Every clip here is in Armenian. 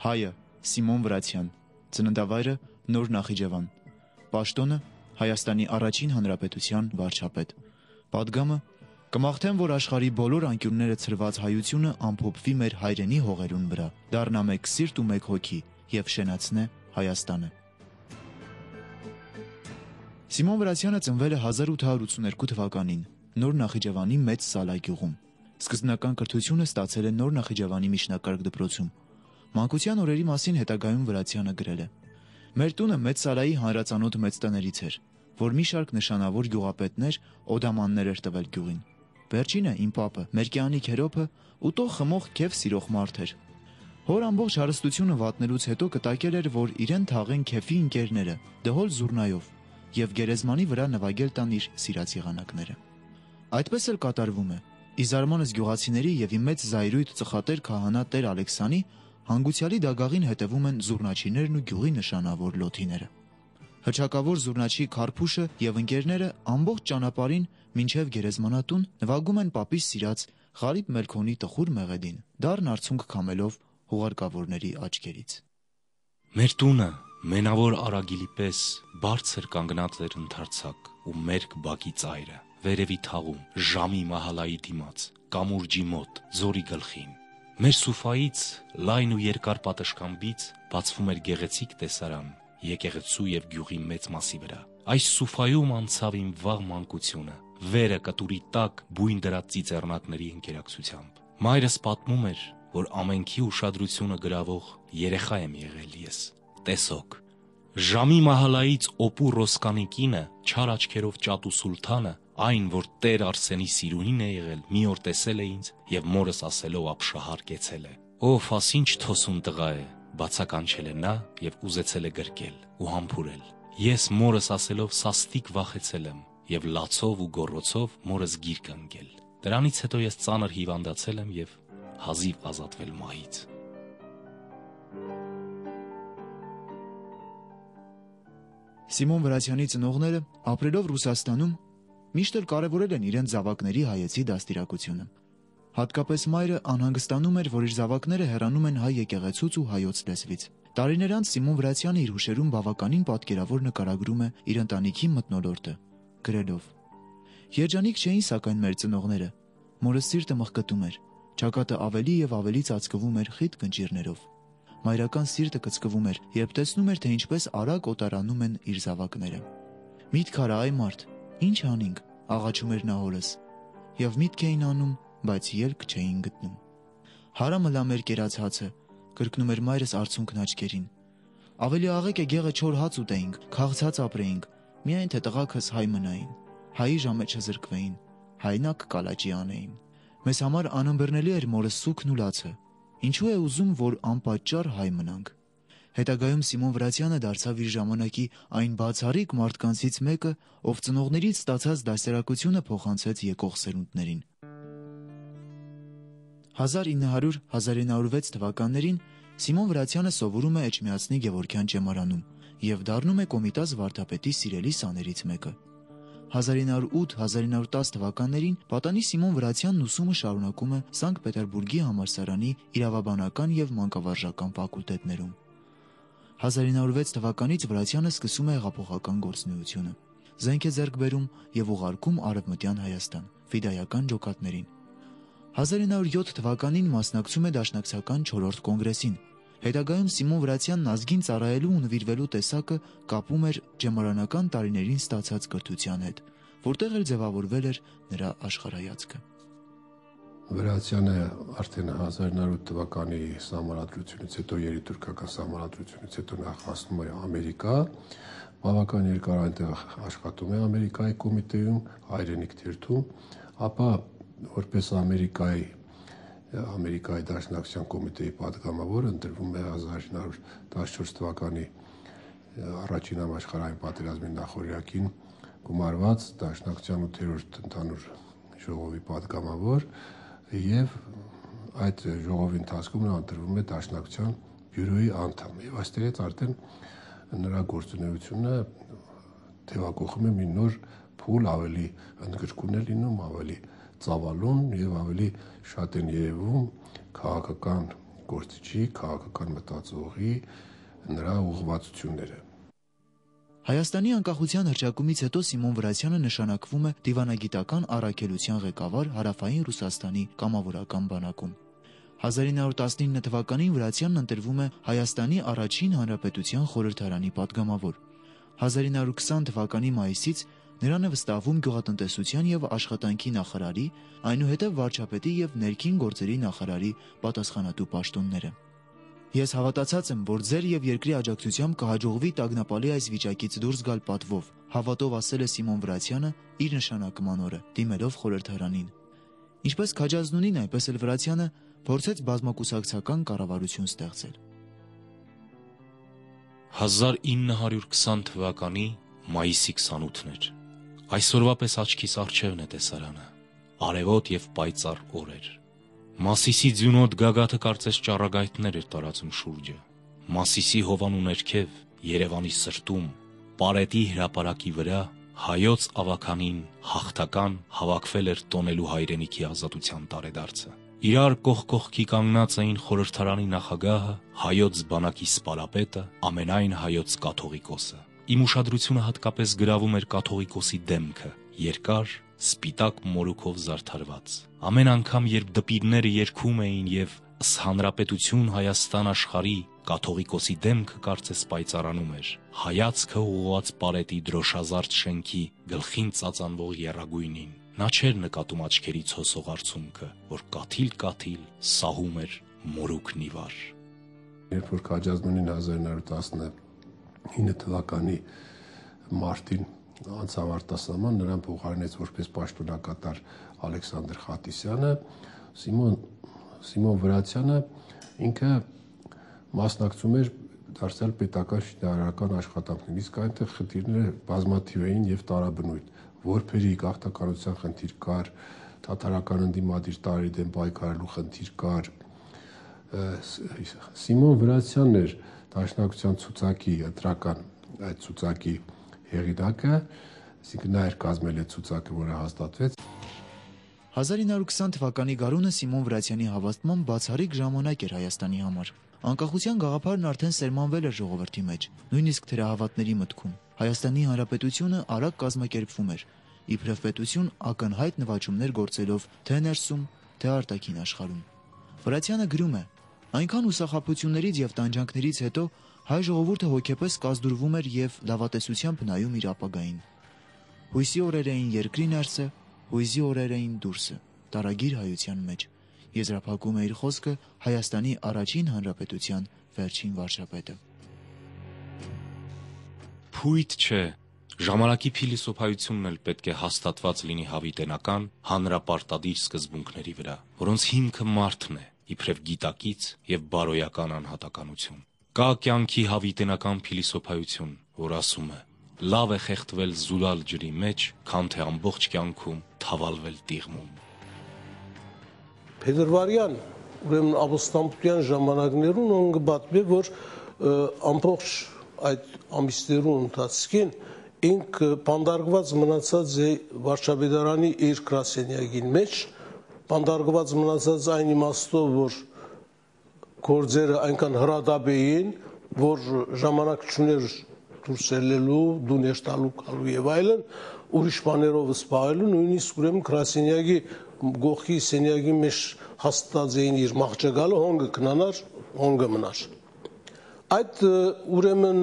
Հայը Սիմոն Վրացյան, ծննդավայրը Նոր Նախիջևան, Պաշտոնը Հայաստանի առաջին հանրապետության վարչապետ։ Պատգամը. Կմաղթեմ, որ աշխարի բոլոր անկյունները ցրված հայությունը ամփոփվի մեր հայրենի հողերուն վրա, դառնա մեկ սիրտ ու մեկ հոգի եւ շենացնե Հայաստանը։ Սիմոն Վրացյանը ծնվել է 1882 թվականին Նոր Նախիջևանի մեծ Սալագյուղում։ Սկզբնական կրթությունը ստացել է Նոր Նախիջևանի միջնակարգ դպրոցում։ Մանկության օրերի մասին հետագայում Վրացյանը գրել է. Մեր տունը մեծ Սալայի հանրացանոթ մեծ տներից էր, որ մի շարք նշանավոր գյուղապետներ, օդամաններ էր տվել գյուղին։ Վերջինը իմ պապը, մեր կյանի քերոփը, ուտող խմող քեվ սիրող մարդ էր։ Հոր ամբողջ հարստությունը վատնելուց հետո կտակել էր, որ իրեն թաղեն քեֆի ընկերները, դհոլ զուրնայով, եւ գերեզմանի վրա նվագել տան իր սիրած եղանակները։ Այդպես էլ կատարվում է։ Իզարմանս գյուղացիների եւ իմ մեծ զայրույթ ծխատեր քահանա Տեր Ալեքսանի հանգուցյալի դագաղին հետևում են զուրնաչիներն ու գյուղի նշանավոր լոթիները։ Հրճակավոր զուրնաչի Քարփուշը եւ ընկերները ամբողջ ճանապարհին մինչև Գերեզմանատուն նվագում են պապի սիրած Ղարիբ Մելքոնի տխուր մեղեդին, դառն արցունք քամելով հուղարկավորների աչքերից։ Մեր տունը մենավոր արագիլի պես բարձր կանգնած էր ընթարցակ ու մերկ բակի ծայրը վերևի թաղում ժամի մահալայի դիմաց կամուրջի մոտ զորի գլխին Մեր սուֆայից լայն ու երկար պատշգամբից բացվում էր գեղեցիկ տեսարան եկեղեցու եւ գյուղի մեծ մասի վրա։ Այս սուֆայում անցավ իմ վաղ մանկությունը, վերը կտուրի տակ բույն դրած ծիծեռնակների ընկերակցությամբ։ Մայրս պատմում էր, որ ամենքի ուշադրությունը գրավող երեխա եմ եղել ես։ Տեսոք, Ժամի մահալայից օպու ռոսկանի կինը, չար աչքերով ճատու սուլթանը, այն, որ Տեր Արսենի սիրունին է եղել, մի օր տեսել է ինձ եւ մորս ասելով ապշահարկեցել է։ Ով ասինչ թոսուն տղա է, բացականչել է նա եւ ուզեցել է գրկել ու համբուրել։ Ես մորս ասելով սաստիկ վախեցել եմ եւ լացով ու գոռոցով մորս գիրք ընկել։ Դրանից հետո ես ծանր հիվանդացել եմ եւ հազիվ ազատվել մահից։ Սիմոն Վրացյանի ծնողները ապրելով Ռուսաստանում միշտ էլ կարևորել են իրենց զավակների հայեցի դաստիարակությունը։ Հատկապես մայրը անհանգստանում էր, որ իր զավակները հեռանում են հայ եկեղեցուց ու հայոց լեզվից։ Տարիներ անց Սիմոն Վրացյանը իր հուշերում բավականին պատկերավոր նկարագրում է իր ընտանիքի մտնոլորտը, գրելով. Երջանիկ չէին սակայն մեր ծնողները։ Մորը սիրտը մխկտում էր, ճակատը ավելի եւ ավելի ծածկվում էր խիտ գնճիրներով։ Մայրական սիրտը կծկվում էր, երբ տեսնում էր, թե ինչպես արագ օտարանում են իր զավակները։ Միտք արա այ մարդ, ինչ անինք, աղաչում էր նա հորս։ Եվ միտք էին անում բայց ելք չէին գտնում։ Հարամը լա մեր կերած հացը, կրկնում էր մայրս արցունքն աչքերին։ Ավելի աղեկ է գեղը չոր հաց ուտեինք, քաղցած ապրեինք, միայն թե տղակս հայ մնային, հայի ժամը չզրկվեին, հայնակ կալաճի անեին։ Մեզ համար անըմբռնելի էր մորս սուքն ու լացը։ Ինչու է ուզում, որ անպատճառ հայ մնանք։ Հետագայում Սիմոն Վրացյանը դարձավ իր ժամանակի այն բացառիկ մարդկանցից մեկը, ով ծնողներից ստացած դասերակցությունը փոխանցեց եկող սերունդներին։ 1900-1906 թվականներին Սիմոն Վրացյանը սովորում է Էջմիածնի Գևորգյան ճեմարանում եւ դառնում է Կոմիտաս վարդապետի սիրելի սաներից մեկը։ 1908-1910 թվականներին պատանի Սիմոն Վրացյանն ուսումը շարունակում է Սանկտ Պետերբուրգի համալսարանի իրավաբանական եւ մանկավարժական ֆակուլտետներում։ 1906 թվականից Վրացյանը սկսում է հեղափոխական գործունեությունը։ Զենք է ձեռք բերում եւ ուղարկում Արևմտյան Հայաստան ֆիդայական ջոկատներին 1907 թվականին մասնակցում է Դաշնակցական 4-րդ կոնգրեսին։ Հետագայում Սիմոն Վրացյանն ազգին ծառայելու ու նվիրվելու տեսակը կապում էր ջեմարանական տարիներին ստացած կրթության հետ, որտեղ էլ ձևավորվել էր նրա աշխարհայացքը։ Վրացյանը արդեն 1908 թվականի համարադրությունից հետո երիտուրքական համարադրությունից հետո նախ հասնում է Ամերիկա, բավական երկար այնտեղ աշխատում է Ամերիկայի կոմիտեում, հայրենիք դերթում, ապա որպես Ամերիկայի Ամերիկայի Դաշնակցության կոմիտեի падգամավոր ընտրվում է 1914 թվականի առաջին համաշխարհային պատերազմի նախորյակին գումարված Դաշնակցության 8-րդ ընդհանուր ժողովի падգամավոր եւ այդ ժողովի ընթացքում նա ընտրվում է Դաշնակցության բյուրոյի անդամ եւ այստեղից արդեն նրա գործունեությունը թեվակողում է մի նոր փուլ ավելի ընդգրկուն է լինում ավելի ծավալուն եւ ավելի շատ են երևում քաղաքական գործիչի, քաղաքական մտածողի նրա ուղղվածությունները։ Հայաստանի անկախության հրճակումից հետո Սիմոն Վրացյանը նշանակվում է դիվանագիտական առաքելության ղեկավար Հարավային Ռուսաստանի կամավորական բանակում։ 1919 թվականին Վրացյանն ընտրվում է Հայաստանի առաջին հանրապետության խորհրդարանի падգամավոր։ 1920 թվականի մայիսից նրան է վստահվում գյուղատնտեսության եւ աշխատանքի նախարարի, այնուհետև վարչապետի եւ ներքին գործերի նախարարի պատասխանատու պաշտոնները։ Ես հավատացած եմ, որ ձեր եւ երկրի աջակցությամբ կհաջողվի տագնապալի այս վիճակից դուրս գալ պատվով, հավատով ասել է Սիմոն Վրացյանը իր նշանակման օրը, դիմելով խորհրդարանին։ Ինչպես Քաջազնունին, այնպես էլ Վրացյանը փորձեց բազմակուսակցական կառավարություն ստեղծել։ 1920 թվականի մայիսի 28-ն էր։ Այսօրվա պես աչքիս առջևն է տեսարանը։ Արևոտ եւ պայծառ օրեր։ Մասիսի ձյունոտ գագաթը կարծես ճառագայթներ էր տարածում շուրջը։ Մասիսի հովանու ներքև, Երևանի սրտում, Պարետի հրապարակի վրա հայոց ավականին հաղթական հավաքվել էր տոնելու հայրենիքի ազատության տարեդարձը։ Իրար կողք կողքի կանգնած էին խորհրդարանի նախագահը, հայոց բանակի սպարապետը, ամենայն հայոց կաթողիկոսը։ Իմ ուշադրությունը հատկապես գրավում էր կաթողիկոսի դեմքը, երկար, սպիտակ մորուքով զարդարված։ Ամեն անգամ, երբ դպիրները երգում էին եւ հանրապետություն Հայաստան աշխարի կաթողիկոսի դեմքը կարծես պայծառանում էր։ Հայացքը ուղղված պարետի դրոշազարդ շենքի գլխին ծածանվող երագույնին։ Նա չէր նկատում աչքերից հոսող արցունքը, որ կաթիլ-կաթիլ սահում էր մորուքն իվար։ Երբ որ Քաջազնունին 1919 թվականի մարտին անցավ արտասահման, նրան փոխարինեց որպես պաշտոնակատար Ալեքսանդր Խատիսյանը, Սիմոն Սիմոն Վրացյանը ինքը մասնակցում էր դարձյալ պետական շինարարական աշխատանքներին, իսկ այնտեղ խնդիրները բազմաթիվ էին եւ տարաբնույթ որբերի գաղթականության խնդիր կար, թաթարական ընդդիմադիր տարերի դեմ պայքարելու խնդիր կար։ Սիմոն Վրացյանն էր Դաշնակցության ցուցակի ընտրական այդ ցուցակի հեղինակը, այսինքն նա էր կազմել այդ ցուցակը, որը հաստատվեց 1920 թվականի գարունը Սիմոն Վրացյանի հավաստման բացառիկ ժամանակ էր Հայաստանի համար։ Անկախության գաղափարն արդեն սերմանվել էր ժողովրդի մեջ, նույնիսկ թերահավատների մտքում։ Հայաստանի Հանրապետությունը արագ կազմակերպվում էր, իբրև պետություն ակնհայտ նվաճումներ գործելով թե ներսում, թե արտաքին աշխարհում։ Վրացյանը գրում է. Այնքան ուսախապություններից եւ տանջանքներից հետո հայ ժողովուրդը հոգեպես կազդուրվում էր եւ լավատեսությամբ նայում իր ապագային։ Հույսի օրեր էին երկրի ներսը, հույզի օրեր էին դուրսը, տարագիր հայության մեջ եզրափակում է իր խոսքը Հայաստանի առաջին հանրապետության վերջին վարչապետը։ Փույթ չէ, ժամանակի փիլիսոփայությունն էլ պետք է հաստատված լինի հավիտենական, հանրապարտադիր սկզբունքների վրա, որոնց հիմքը մարդն է, իբրև գիտակից եւ բարոյական անհատականություն։ Կա կյանքի հավիտենական փիլիսոփայություն, որ ասում է. լավ է խեղդվել զուլալ ջրի մեջ, քան թե ամբողջ կյանքում թավալվել տիղմում։ Փետրվարյան ուրեմն ապոստամբության ժամանակներուն ոնք պատմի որ ամբողջ այդ ամիսներուն ընթացքին ինք պանդարգված մնացած է վարչապետարանի իր գրասենյակին մեջ պանդարգված մնացած այն իմաստով որ գործերը այնքան հրադապ էին որ ժամանակ չուներ դուրս ելնելու, դուներ տալու գալու եւ այլն, ուրիշ բաներով սպաղելու, նույնիսկ ուրեմն գրասենյակի գողքի սենյակի մեջ հաստատած էին իր մաղճակալը հոնգը կնանար, հոնգը մնար։ Այդ ուրեմն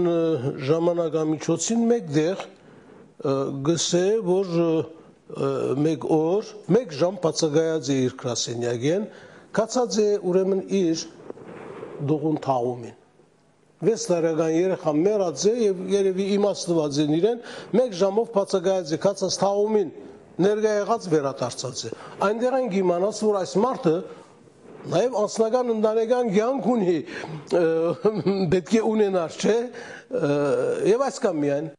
ժամանակամիջոցին մեկտեղ գսե որ մեկ օր, մեկ ժամ բացակայած է իր գրասենյակեն, կացած է ուրեմն իր դողուն թաղումին։ 6 տարեկան երեխա մեռած է եւ երևի իմաստված են իրեն, մեկ ժամով բացակայած է կացած թաղումին ներկա եղած վերադարձած է։ Այնտեղ են իմանաց, որ այս մարդը նաև անձնական ընտանեկան կյանք ունի, պետք է ունենար, չէ՞։ Եվ այս կամ միայն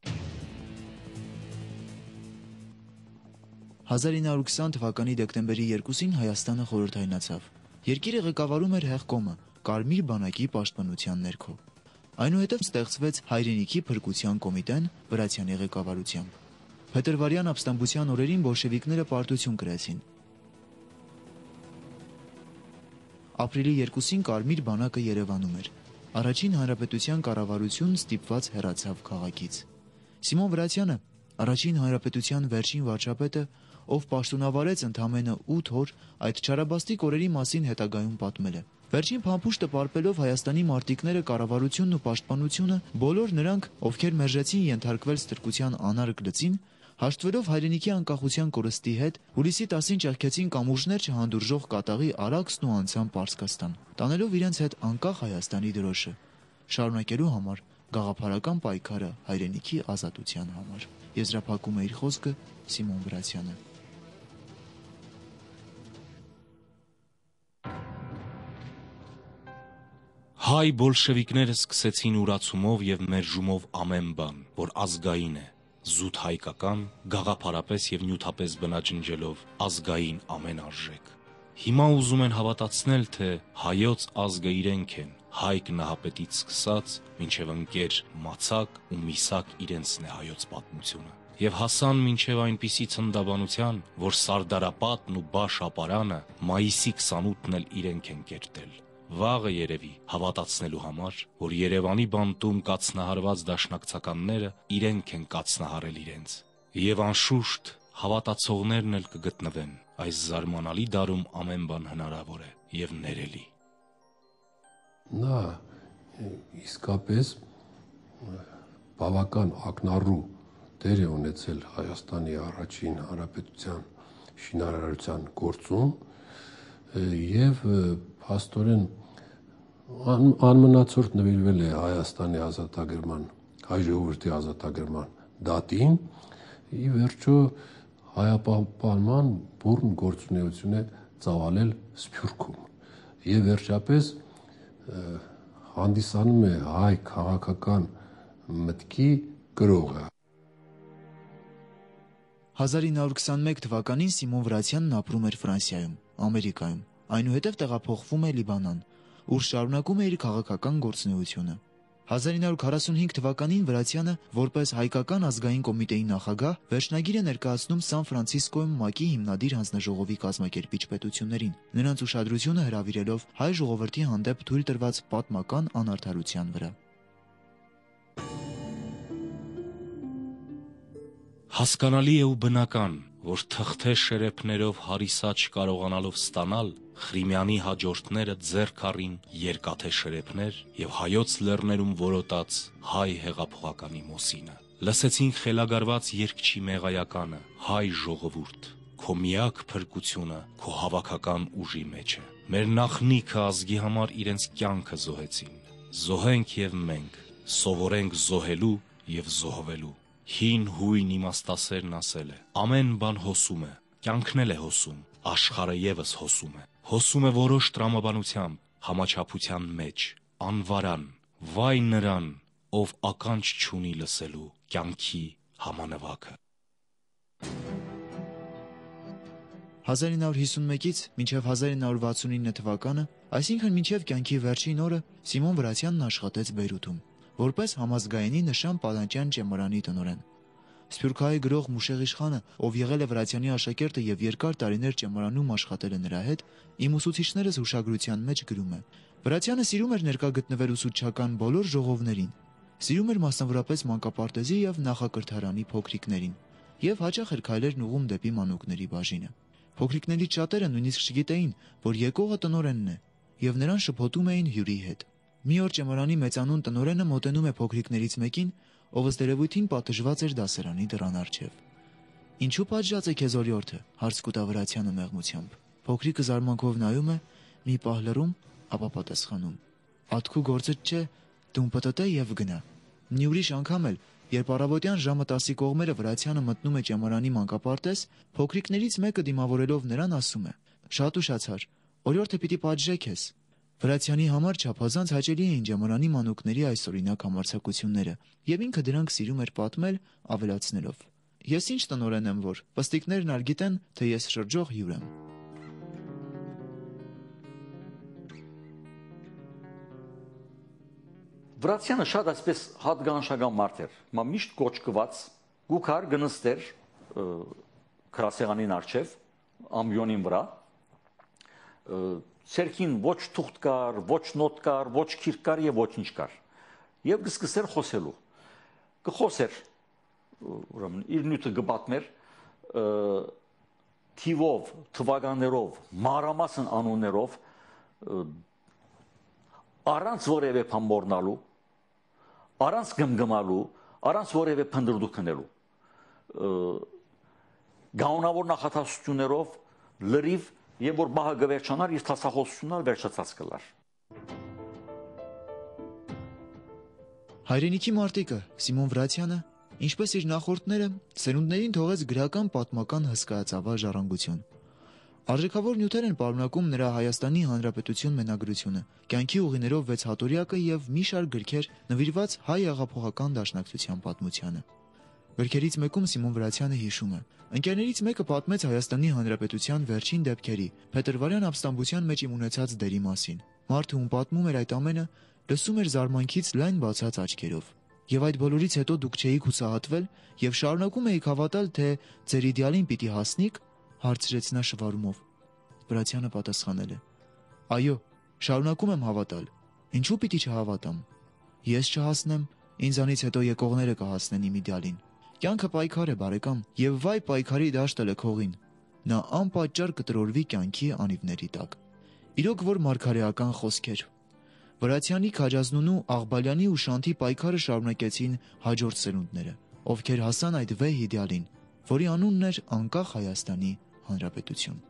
1920 թվականի դեկտեմբերի 2-ին Հայաստանը խորհրդայնացավ։ Երկիրը ղեկավարում էր Հեղկոմը, Կարմիր բանակի պաշտպանության ներքո։ Այնուհետև ստեղծվեց Հայրենիքի փրկության կոմիտեն Վրացյանի ղեկավարությամբ։ Փետրվարյան ապստամբության օրերին բոլշևիկները պարտություն կրեցին։ Ապրիլի 2-ին Կարմիր բանակը Երևանում էր։ Առաջին հանրապետության կառավարությունն ստիպված հեռացավ քաղաքից։ Սիմոն Վրացյանը, առաջին հանրապետության վերջին վարչապետը, ով պաշտոնավարեց ընդամենը 8 օր, այդ չարաբաստիկ օրերի մասին հետագայում պատմել է. Վերջին փամփուշտը պարպելով Հայաստանի մարտիկները կառավարությունն ու պաշտպանությունը բոլոր նրանք, ովքեր մերժեցին ենթարկվել ստրկության անարգ լծին, հաշտվելով հայրենիքի անկախության կորստի հետ, հուլիսի 10-ին ճեղքեցին կամուրջներ չհանդուրժող կատաղի Արաքսն ու անցան Պարսկաստան, տանելով իրենց հետ անկախ Հայաստանի դրոշը, շարունակելու համար գաղափարական պայքարը հայրենիքի ազատության համար։ Եզրափակում է իր խոսքը Սիմոն Վրացյանը։ Հայ բոլշևիկները սկսեցին ուրացումով եւ մերժումով ամեն բան, որ ազգային է, զուտ հայկական, գաղափարապես եւ նյութապես բնաջնջելով ազգային ամեն արժեք։ Հիմա ուզում են հավատացնել, թե հայոց ազգը իրենք են, հայկ նահապետից սկսած մինչև ընկեր մացակ ու միսակ իրենցն է հայոց պատմությունը եւ հասան մինչեւ այնպիսի ցնդաբանության, որ Սարդարապատն ու Բաշ ապարանը մայիսի 28-ն էլ իրենք են կերտել վաղը երևի հավատացնելու համար, որ Երևանի բանտում կացնահարված դաշնակցականները իրենք են կացնահարել իրենց։ Եվ անշուշտ հավատացողներն էլ կգտնվեն։ Այս զարմանալի դարում ամեն բան հնարավոր է եւ ներելի։ Նա իսկապես բավական ակնառու դեր է ունեցել Հայաստանի առաջին հանրապետության շինարարության գործում եւ փաստորեն ան, անմնացորդ նվիրվել է Հայաստանի ազատագրման, հայ ժողովրդի ազատագրման դատին, ի վերջո հայապահպանման բուրն գործունեություն է ծավալել Սփյուռքում։ Եվ վերջապես հանդիսանում է հայ քաղաքական մտքի գրողը 1921 թվականին Սիմոն Վրացյանն ապրում էր Ֆրանսիայում, Ամերիկայում այնուհետև տեղափոխվում է Լիբանան, ուր շարունակում է իր քաղաքական գործունեությունը։ 1945 թվականին Վրացյանը որպես հայկական ազգային կոմիտեի նախագահ վերջնագիր է ներկայացնում Սան Ֆրանցիսկոյում ՄԱԿ-ի հիմնադիր հանձնաժողովի կազմակերպիչ պետություններին, նրանց ուշադրությունը հրավիրելով հայ ժողովրդի հանդեպ թույլ տրված պատմական անարդարության վրա։ Հասկանալի է ու բնական, որ թղթե շերեփներով հարիսա չկարողանալով ստանալ Խրիմյանի հաջորդները ձեռք առին երկաթե շրեփներ եւ հայոց լեռներում որոտած հայ հեղափոխականի մոսինը։ Լսեցին խելագարված երկչի մեղայականը, հայ ժողովուրդ, քո միակ փրկությունը քո հավաքական ուժի մեջ է։ Մեր նախնիքը ազգի համար իրենց կյանքը զոհեցին։ Զոհենք եւ մենք, սովորենք զոհելու եւ զոհվելու։ Հին հույն իմաստասերն ասել է. ամեն բան հոսում է, կյանքն էլ է հոսում, աշխարհը եւս հոսում է հոսում է որոշ տրամաբանությամբ, համաչափության մեջ, անվարան, վայ նրան, ով ականջ չունի լսելու կյանքի համանվակը։ 1951-ից մինչև 1969 թվականը, այսինքն մինչև կյանքի վերջին օրը, Սիմոն Վրացյանն աշխատեց Բեյրութում, որպես համազգայինի նշան Պալանջյան ճեմարանի տնօրեն։ Սփյուռքահայ գրող Մուշեղ Իշխանը, ով եղել է Վրացյանի աշակերտը եւ երկար տարիներ ճեմարանում աշխատել է նրա հետ, իմ ուսուցիչներս հուշագրության մեջ գրում է. Վրացյանը սիրում էր ներկա գտնվել ուսուցչական բոլոր ժողովներին։ Սիրում էր մասնավորապես մանկապարտեզի եւ նախակրթարանի փոքրիկներին եւ հաճախ էր քայլերն ուղում դեպի մանուկների բաժինը։ Փոքրիկներից շատերը նույնիսկ չգիտեին, որ եկողը տնորենն է եւ նրան շփոթում էին հյուրի հետ։ Մի օր ճեմարանի մեծանուն տնորենը մոտենում է փոքրիկներից մեկին ով ըստ երևույթին պատժված էր դասարանի դռան առջև։ Ինչու պատժած է քեզ օրիորդը, հարց կուտավրացյանը մեղմությամբ։ Փոքրիկը զարմանքով նայում է, մի պահ լռում, ապա պատասխանում. Ատքու գործը չէ, դու ՊՏՏ եւ գնա։ Մի ուրիշ անգամ էլ, երբ առավոտյան ժամը 10-ի կողմերը Վրացյանը մտնում է ճամարանի մանկապարտեզ, փոքրիկներից մեկը դիմավորելով նրան ասում է. Շատ ուշացար, օրիորդը պիտի պատժե քեզ։ Վրացյանի համար չափազանց հաճելի էին Ջամալանի մանուկների այսօրինակ համարձակությունները, եւ ինքը դրանք սիրում էր պատմել, ավելացնելով. Ես ինչ տնորեն եմ, որ պստիկներն ալ գիտեն, թե ես շրջող հյուր եմ։ Վրացյանը շատ այսպես հատկանշական մարդ էր։ Մա միշտ կոչկված գուքար գնստեր քրասեղանին արջև ամբյոնին վրա ցերքին ոչ թուղթ կար, ոչ նոտ կար, ոչ քիրք կար եւ ոչինչ կար։ Եվ կսկսեր խոսելու։ Կխոսեր ուրեմն իր նյութը գբատներ թիվով, թվականներով, մանրամասն անուններով առանց որևէ բան մոռնալու, առանց գմգմալու, առանց որևէ փնդրդուք քնելու գանոնավոր նախատասություններով լրիվ եւ որ բահը գվերջանար իր տասախոսությունները վերջացած կլար Հայրենիքի մարտիկը Սիմոն Վրացյանը ինչպես իր նախորդները սերունդներին թողեց գրական պատմական հսկայածավալ ժառանգություն Արժեքավոր նյութեր են պարունակում նրա Հայաստանի Հանրապետություն մենագրությունը, կյանքի ուղիներով 6 հատորյակը եւ մի շարք գրքեր նվիրված հայ աղափողական դաշնակցության պատմությանը։ Գրքերից մեկում Սիմոն Վրացյանը հիշում է. Ընկերներից մեկը պատմեց Հայաստանի Հանրապետության վերջին դեպքերի Փետրվարյան ապստամբության մեջ իմ ունեցած դերի մասին։ Մարդը ում պատմում էր այդ ամենը, լսում էր զարմանքից լայն բացած աչքերով։ Եվ այդ բոլորից հետո դուք չէիք հուսահատվել եւ շարունակում էիք հավատալ, թե ձեր իդեալին պիտի հասնիք, հարցրեց նա շվարումով։ Վրացյանը պատասխանել է. Այո, շարունակում եմ հավատալ։ Ինչու պիտի չհավատամ։ Ես չհասնեմ, ինձանից հետո եկողները կհասնեն իմ իդեալին։ Կյանքը պայքար է, բարեկամ, եւ վայ պայքարի դաշտը լքողին։ Նա անպատճառ կտրորվի կյանքի անիվների տակ։ Իրոք որ մարգարեական խոսքեր։ Վրացյանի Քաջազնունու Աղբալյանի ու Շանթի պայքարը շարունակեցին հաջորդ սերունդները, ովքեր հասան այդ վեհ իդեալին, որի անունն էր անկախ Հայաստանի Հանրապետություն։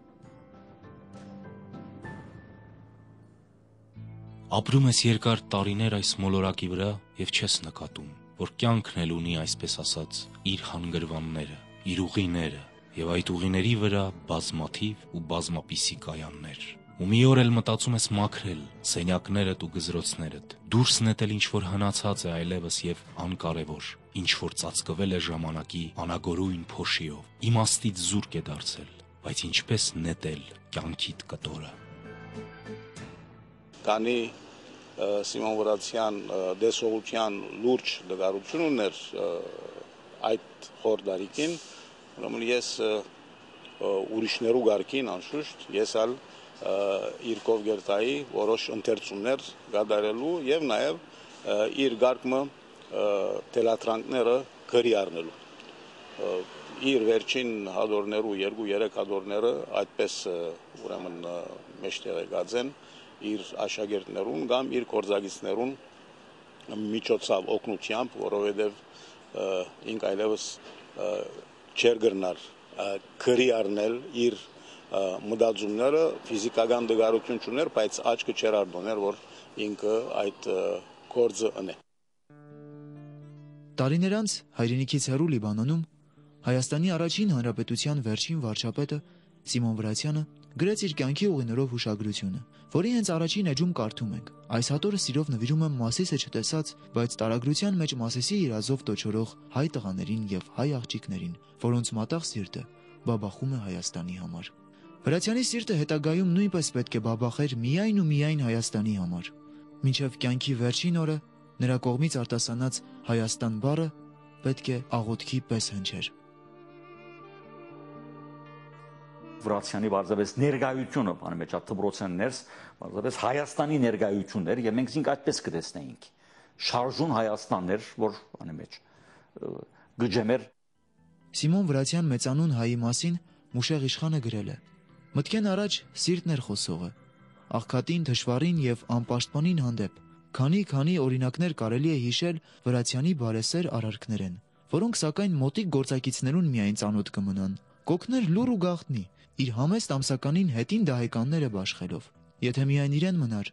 Ապրում ես երկար տարիներ այս մոլորակի վրա եւ չես նկատում, որ կյանքն էլ ունի այսպես ասած իր հանգրվանները, իր ուղիները եւ այդ ուղիների վրա բազմաթիվ ու բազմապիսի կայաններ։ Ու մի օր էլ մտածում ես մաքրել սենյակներդ ու գզրոցներդ, դուրս նետել ինչ որ հնացած է այլևս եւ անկարևոր, ինչ որ ծածկվել է ժամանակի անագորույն փոշիով, իմաստից զուրկ է դարձել, բայց ինչպես նետել կյանքիդ կտորը։ Կանի Սիմոն Վրացյան դեսողության լուրջ դգարություն ուներ այդ խորդարիկին, ուրեմն ես ուրիշներու գարկին անշուշտ ես ալ իր կովգերտայի որոշ ընթերցումներ գադարելու եւ նաեւ իր գարկմը տելատրանքները գրի առնելու իր վերջին հադորներու 2-3 հադորները այդպես ուրեմն մեջտեղ եկածեն իր աշակերտներուն կամ իր կորզագիցներուն միջոցով օգնությամբ, որովհետև ինք այլևս չեր գրնար քրի առնել իր մտածումները ֆիզիկական դգարություն չուներ, բայց աչքը չեր արդոներ, որ ինքը այդ կորձը ընե։ Տարիներ անց հայրենիքից հեռու Լիբանանում Հայաստանի առաջին հանրապետության վերջին վարչապետը Սիմոն Վրացյանը գրեց իր կյանքի ուղիներով հուշագրությունը, որի հենց առաջին էջում կարդում ենք. Այս հատորը սիրով նվիրում եմ Մասիսը չտեսած, բայց տարագրության մեջ Մասիսի իրազով տոչորող հայ տղաներին եւ հայ աղջիկներին, որոնց մատաղ սիրտը բաբախում է Հայաստանի համար։ Վրացյանի սիրտը հետագայում նույնպես պետք է բաբախեր միայն ու միայն Հայաստանի համար։ Մինչև կյանքի վերջին օրը նրա կողմից արտասանած Հայաստան բառը պետք է աղոթքի պես հնչեր։ Վրացյանի բարձրապես ներգայությունը, բանը մեջ դբրոցեն ներս, բարձրապես Հայաստանի ներգայությունն էր եւ մենք ինք այդպես կտեսնեինք։ Շարժուն Հայաստաններ, որ բանը մեջ գջեմեր Սիմոն Վրացյան մեծանուն հայի մասին Մուշեղ իշխանը գրել է. Մտքեն առաջ սիրտն էր խոսողը, աղքատին, թշվառին եւ անպաշտպանին հանդեպ։ Քանի-քանի օրինակներ կարելի է հիշել Վրացյանի բարեսեր արարքներեն, որոնք սակայն մոտիկ գործակիցներուն միայն ծանոթ կմնան։ Կոկներ լուր ու գախտնի, իր համեստ ամսականին հետին դահեկանները բաշխելով։ Եթե միայն իրեն մնար,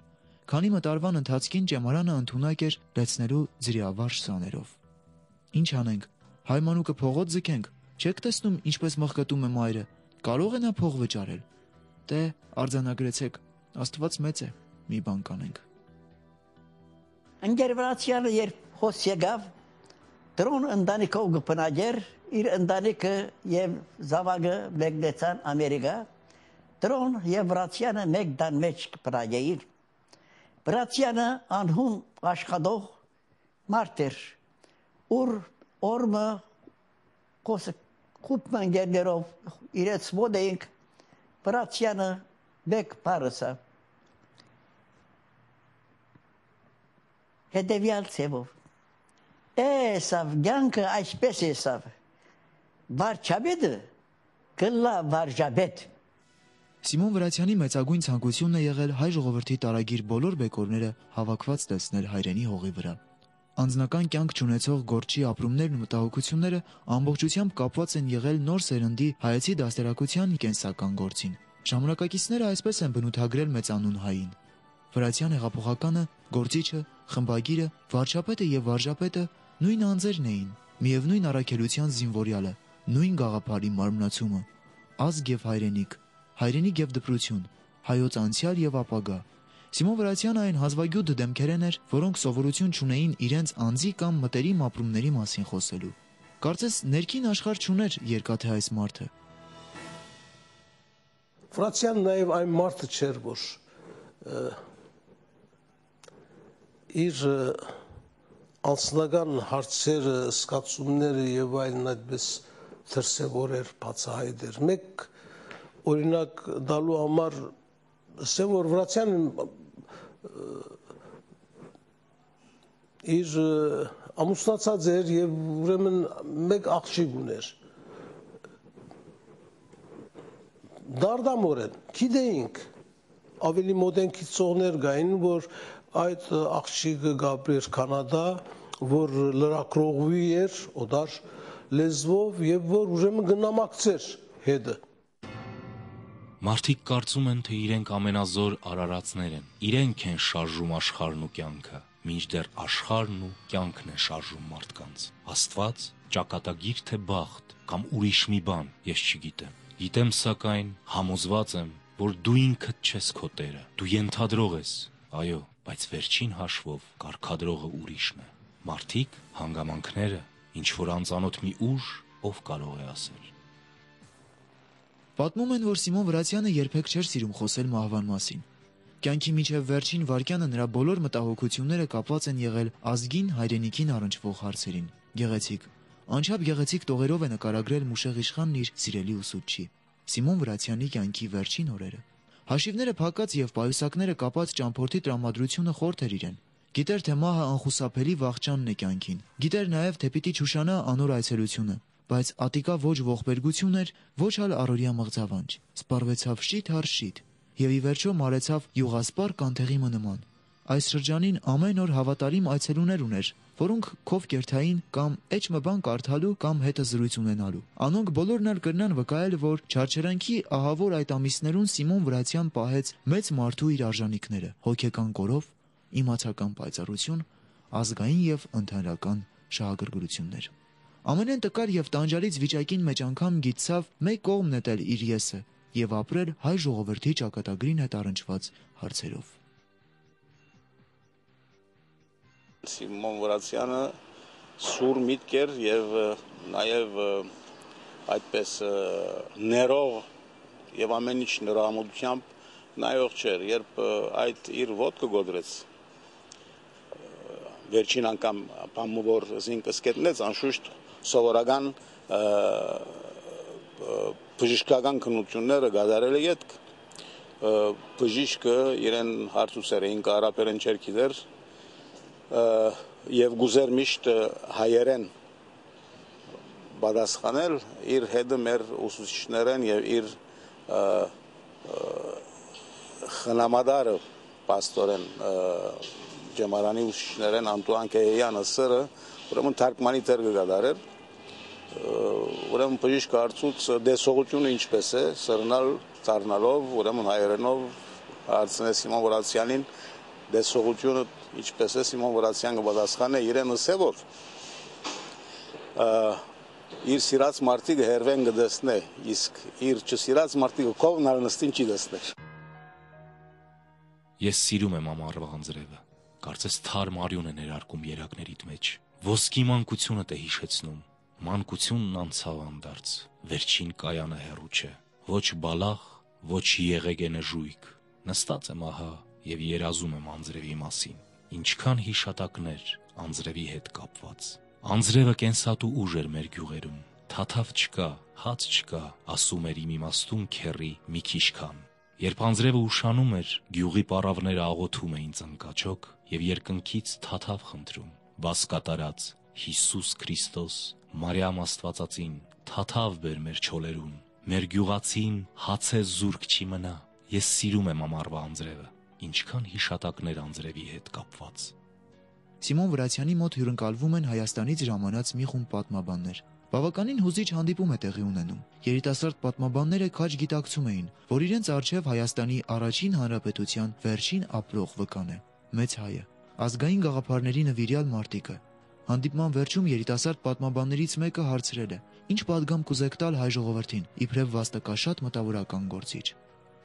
քանի մտարվան ընթացքին ճեմարանը ընդունակ էր լեցնելու ձրիավարժ սաներով։ Ինչ անենք, հայմանուկը փողոց ձգենք, չեք տեսնում ինչպես մղկտում է մայրը, կարող է նա փող վճարել։ Դե արձանագրեցեք, Աստված մեծ է, մի բան կանենք։ Ընկերվրացյանը երբ հոս եկավ, դրոն ընտանիքով գպնաջեր իր ընտանիքը եւ զավակը մեկնեցան Ամերիկա։ Դրոն եւ Վրացյանը մեկ դան մեջ կպրայեին։ Վրացյանը անհուն աշխատող մարդ էր։ Ուր օրը կոս կուպման գերներով իրենց մոտ էինք Վրացյանը մեկ բարսա։ Հետևյալ ցևով։ Էսավ, ցանկը այսպես էսավ։ Վարչապետը կլա վարժապետ։ Սիմոն Վրացյանի մեծագույն ցանկությունն է եղել հայ ժողովրդի տարագիր բոլոր բեկորները հավաքված տեսնել հայրենի հողի վրա։ Անձնական կյանք ճանաչող գործի ապրումներն ու մտահոգությունները ամբողջությամբ կապված են եղել նոր սերնդի հայեցի դաստիարակության կենսական գործին։ Ժամանակակիցները այսպես են բնութագրել մեծանուն հային։ Վրացյան հեղափոխականը, գործիչը, խմբագիրը, վարչապետը եւ վարժապետը նույն անձերն էին, միևնույն առաքելության զինվորյալը, նույն գաղափարի մարմնացումը, ազգ եւ հայրենիք, հայրենիք եւ դպրություն, հայոց անցյալ եւ ապագա։ Սիմոն Վրացյանը այն հազվագյուտ դեմքերեն էր, որոնք սովորություն չունեին իրենց անձի կամ մտերիմ ապրումների մասին խոսելու։ Կարծես ներքին աշխարհ չուներ երկաթե այս մարդը։ Ֆրանսիան նաև այն մարդը չէր, որ իր անձնական հարցերը, սկացումները եւ այլն այդպես դրսևորեր բացահայտեր։ Մեկ օրինակ դալու համար ասեմ որ վրացյան իր ամուսնացած էր եւ ուրեմն մեկ աղջիկ ուներ դարդամորեն գիտեինք ավելի մոդենքի ծողներ գային որ այդ աղջիկը գաբրեր կանադա որ լրակրողվի էր օդար լեզվով եւ որ ուրեմն գնամակցեր հետը Մարդիկ կարծում են, թե իրենք ամենազոր արարածներ են։ Իրենք են շարժում աշխարհն ու կյանքը, մինչդեռ աշխարհն ու կյանքն են շարժում մարդկանց։ Աստված, ճակատագիր թե բախտ կամ ուրիշ մի բան, ես չգիտեմ։ Գիտեմ սակայն, համոզված եմ, որ դու ինքդ չես քո տերը։ Դու ենթադրող ես։ Այո, բայց վերջին հաշվով կարկադրողը ուրիշն է։ Մարդիկ, հանգամանքները, ինչ որ անծանոթ մի ուժ, ով կարող է ասել։ Պատմում են, որ Սիմոն Վրացյանը երբեք չէր սիրում խոսել մահվան մասին։ Կյանքի միջև վերջին վարկյանը նրա բոլոր մտահոգությունները կապված են եղել ազգին հայրենիքին առնչվող հարցերին։ Գեղեցիկ, անչափ գեղեցիկ տողերով է նկարագրել Մուշեղ իշխանն իր սիրելի ուսուցչի։ Սիմոն Վրացյանի կյանքի վերջին օրերը։ Հաշիվները փակած եւ պայուսակները կապած ճամփորդի տրամադրությունը խորթ էր իրեն։ Գիտեր թե մահը անխուսափելի վաղճանն է կյանքին։ Գիտեր նաեւ թե պիտի ճուշանա անոր այցելությունը բայց ատիկա ոչ ողբերգություն էր, ոչ հալ առօրյա մղձավանջ։ Սպառվեցավ շիթ հար շիթ, եւ ի վերջո մարեցավ յուղասպար կանթեղի մնման։ Այս շրջանին ամեն օր հավատարիմ այցելուներ ուներ, որոնք քով կերթային կամ էջմը բան կարդալու կամ հետը զրույց ունենալու։ Անոնք բոլորն էլ կրնան վկայել, որ Չարչարանքի ահավոր այդ ամիսներուն Սիմոն Վրացյան պահեց մեծ մարդու իր արժանինքները՝ հոգեկան կորով, իմացական պայծառություն, ազգային եւ ընդհանրական շահագրգռություններ։ Ամենեն տկար եւ տանջալից վիճակին մեջ անգամ գիտցավ մեկ կողմ նետել իր եսը եւ ապրել հայ ժողովրդի ճակատագրին հետ առնչված հարցերով։ Սիմոն Վրացյանը սուր միտք էր եւ նաեւ այդպես ներող եւ ամեն ինչ նրա ամոթությամբ նայող չէր, երբ այդ իր ոտքը գոդրեց վերջին անգամ բամու որ զինքը սկետնեց անշուշտ սովորական բժշկական քննությունները գադարել ետք բժիշկը իրեն հարցուցեր էին կարապերեն չեր գիտեր եւ գուզեր միշտ հայերեն բադասխանել իր հետը մեր ուսուցիչներեն եւ իր խնամադարը պաստորեն ջեմարանի ուսուցիչներեն Անտուան Կեյանը սրը ուրեմն թարգմանի տեր կգադարեր ուրեմն բժիշկ արծուց դեսողությունը ինչպես է սրնալ ծառնալով ուրեմն հայերենով հարցնես Սիմոն Վրացյանին դեսողությունը ինչպես է Սիմոն Վրացյանը պատասխանը իրեն որ իր սիրած մարդիկը հերվեն կդեսնե իսկ իր չսիրած մարդիկը կողնալ նստին չի դեսներ Ես սիրում եմ ամառվա անձրևը կարծես թարմ արյուն է ներարկում երակներիդ մեջ ոսկի մանկությունը թե հիշեցնում Մանկությունն անցավ անդարձ, վերջին կայանը հեռու չէ, ոչ բալախ, ոչ եղեգենը ժույգ։ Նստած եմ ահա եւ երազում եմ անձրևի մասին։ Ինչքան հիշատակներ անձրևի հետ կապված։ Անձրևը կենսատու ուժ էր մեր գյուղերում։ Թաթավ չկա, հաց չկա, ասում էր իմ իմաստուն քերի մի քիչ քան։ Երբ անձրևը ուշանում էր, գյուղի պարավները աղոթում էին ծնկաչոք եւ երկնքից թաթավ խնդրում. «Բաս կատարած Հիսուս Քրիստոս, Մարիամ Աստվածածին, թաթավ բեր մեր ճոլերուն, մեր գյուղացին հացե զուրկ չի մնա։ Ես սիրում եմ ամառվա անձրևը, ինչքան հիշատակներ անձրևի հետ կապված»։ Սիմոն Վրացյանի մոտ հյուրընկալվում են Հայաստանից ժամանած մի խումբ պատմաբաններ։ Բավականին հուզիչ հանդիպում է տեղի ունենում։ Երիտասարդ պատմաբանները քաջ գիտակցում էին, որ իրենց արչև Հայաստանի առաջին հանրապետության վերջին ապրող վկան է՝ մեծ հայը, ազգային գաղափարների նվիրյալ մարտիկը։ Հանդիպման վերջում երիտասարդ պատմաբաններից մեկը հարցրել է. «Ինչ պատգամ կուզեք տալ հայ ժողովրդին, իբրև վաստակաշատ մտավորական գործիչ»։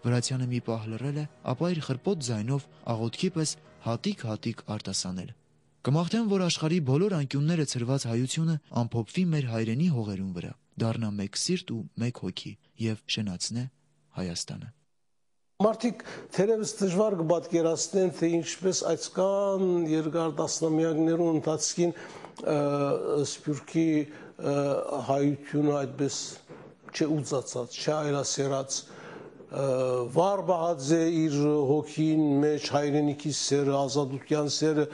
Վրացյանը մի պահ լռել է, ապա իր խռպոտ ձայնով աղոթքի պես հատիկ-հատիկ արտասանել. «Կմաղթեմ, որ աշխարհի բոլոր անկյունները ցրված հայությունը ամփոփվի մեր հայրենի հողերուն վրա, դառնա մեկ սիրտ ու մեկ հոգի եւ շենացնե Հայաստանը»։ Մարդիկ թերևս դժվար կպատկերացնեն, թե ինչպես այսքան երկար տասնամյակներու ընթացքին Սփյուռքի հայությունը այդպես չուծացած, չայլասերած վար բահաձե իր հոգին մեջ հայրենիքի սերը, ազատության սերը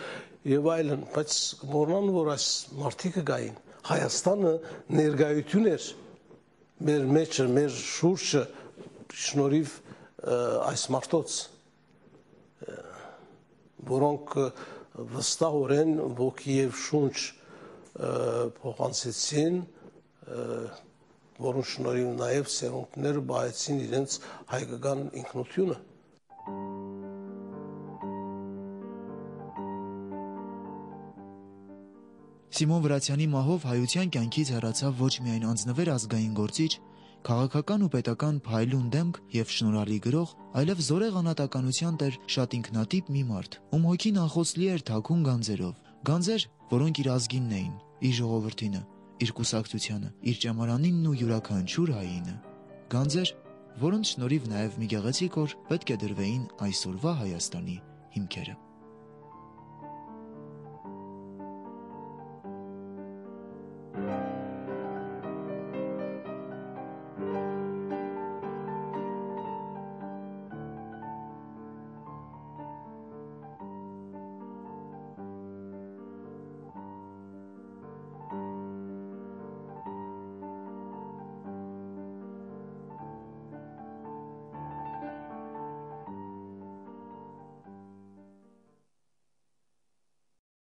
եւ այլն, բայց մոռնան որ այս մարտիկը գային Հայաստանը ներգայություն էր մեր մեջը, մեր շուրջը շնորհիվ այս մարտոց որոնք վստահորեն ոգի եւ շունչ փոխանցեցին որոնց շնորհիվ նաև սերունդները բայեցին իրենց հայկական ինքնությունը Սիմոն Վրացյանի մահով հայության կյանքից հեռացավ ոչ միայն անձնվեր ազգային գործիչ, քաղաքական ու պետական փայլուն դեմք եւ շնորհալի գրող, այլև զորեղ անհատականության տեր շատ ինքնատիպ մի մարդ, ում հոգին անխոցլի էր թաքուն գանձերով, գանձեր, որոնք իր ազգինն էին, իր ժողովրդինը, իր կուսակցությանը, իր ճամարանինն ու յուրաքանչյուր հայինը։ Գանձեր, որոնց շնորհիվ նաև մի գեղեցիկ օր պետք է դրվեին այսօրվա Հայաստանի հիմքերը։